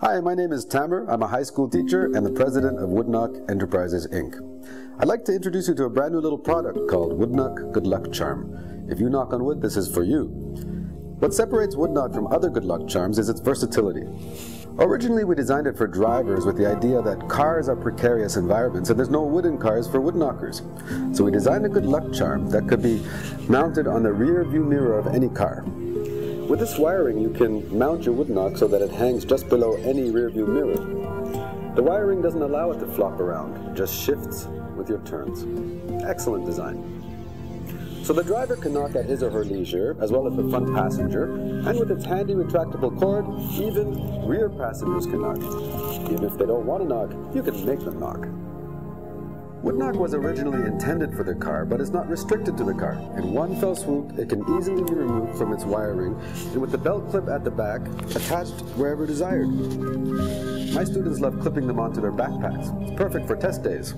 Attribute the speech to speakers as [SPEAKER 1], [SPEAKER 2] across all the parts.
[SPEAKER 1] Hi, my name is Tamer. I'm a high school teacher and the president of Woodknock Enterprises, Inc. I'd like to introduce you to a brand new little product called Woodknock Good Luck Charm. If you knock on wood, this is for you. What separates Woodknock from other good luck charms is its versatility. Originally, we designed it for drivers with the idea that cars are precarious environments and there's no wood in cars for woodknockers. So we designed a good luck charm that could be mounted on the rear view mirror of any car. With this wiring, you can mount your wood knock so that it hangs just below any rear view mirror. The wiring doesn't allow it to flop around, just shifts with your turns. Excellent design. So the driver can knock at his or her leisure, as well as the front passenger, and with its handy retractable cord, even rear passengers can knock. Even if they don't want to knock, you can make them knock. Woodknock was originally intended for the car, but is not restricted to the car. In one fell swoop, it can easily be removed from its wiring, and with the belt clip at the back, attached wherever desired. My students love clipping them onto their backpacks. It's perfect for test days.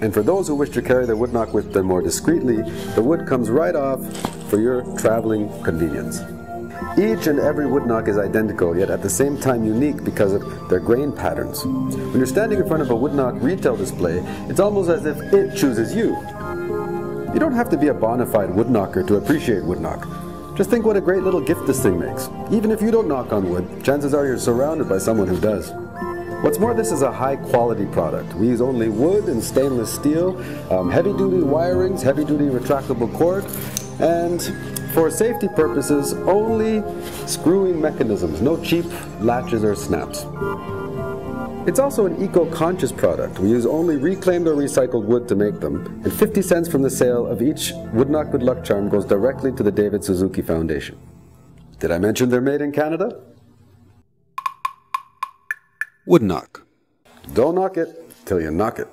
[SPEAKER 1] And for those who wish to carry their woodknock with them more discreetly, the wood comes right off for your traveling convenience. Each and every woodknock is identical, yet at the same time unique because of their grain patterns. When you're standing in front of a woodknock retail display, it's almost as if it chooses you. You don't have to be a bona fide woodknocker to appreciate woodknock. Just think what a great little gift this thing makes. Even if you don't knock on wood, chances are you're surrounded by someone who does. What's more, this is a high quality product. We use only wood and stainless steel, um, heavy duty wirings, heavy duty retractable cord, and for safety purposes, only screwing mechanisms, no cheap latches or snaps. It's also an eco-conscious product. We use only reclaimed or recycled wood to make them, and 50 cents from the sale of each Woodknock Good Luck Charm goes directly to the David Suzuki Foundation. Did I mention they're made in Canada?
[SPEAKER 2] Woodknock.
[SPEAKER 1] Don't knock it till you knock it.